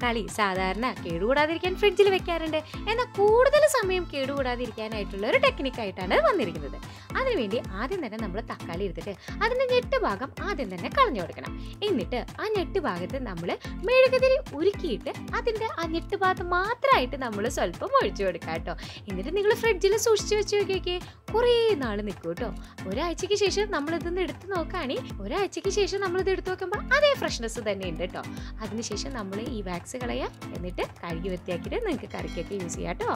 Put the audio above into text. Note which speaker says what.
Speaker 1: തക്കാളി സാധാരണ കേടുകൂടാതിരിക്കാൻ ഫ്രിഡ്ജിൽ വെക്കാറുണ്ട്. എന്നാൽ കൂടുതൽ സമയം കേടുകൂടാതിരിക്കാനായിട്ടുള്ള ഒരു ടെക്നിക്കായിട്ടാണ് വന്നിരിക്കുന്നത്. അതിനുവേണ്ടി ആദ്യം തന്നെ നമ്മൾ തക്കാളി എടുത്തിട്ട് അതിന്റെ ഞെട്ട് ഭാഗം ആദ്യം തന്നെ കളഞ്ഞു കൊടുക്കണം. എന്നിട്ട് ആ ഞെട്ട് ഭാഗത്ത് നമ്മൾ മെഴുകുതിരി ഉരുക്കിയിട്ട് അതിന്റെ ആ ഞെട്ട് ഭാഗത്ത് മാത്രമായിട്ട് നമ്മൾ സ്വല്പം ഒഴിച്ചു കൊടുക്കാം കേട്ടോ. എന്നിട്ട് നിങ്ങൾ ഫ്രിഡ്ജിൽ സൂക്ഷിച്ച് വെച്ച് നോക്കിയൊക്കെ കുറേ നാൾ നിൽക്കും കേട്ടോ. ഒരാഴ്ചയ്ക്ക് ശേഷം നമ്മളിതൊന്ന് എടുത്ത് നോക്കുകയാണെങ്കിൽ ഒരാഴ്ചയ്ക്ക് ശേഷം നമ്മളിത് എടുത്ത് നോക്കുമ്പോൾ അതേ ഫ്രഷ്നെസ് തന്നെ ഉണ്ട് കേട്ടോ. അതിനുശേഷം നമ്മൾ ഈ വാക്സ് കളയുക എന്നിട്ട് കഴുകി വൃത്തിയാക്കിയിട്ട് നിങ്ങൾക്ക് കറിക്കൊക്കെ യൂസ് ചെയ്യാം കേട്ടോ.